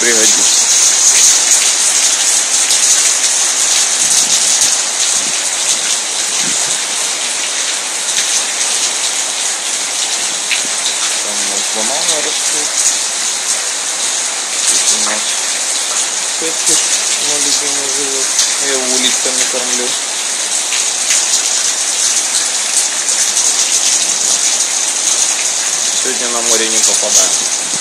пригодится. Там у нас бананы растут. Тут у нас Петки мой любимый живет. Я его улитками кормлю. Сегодня на море не попадаем.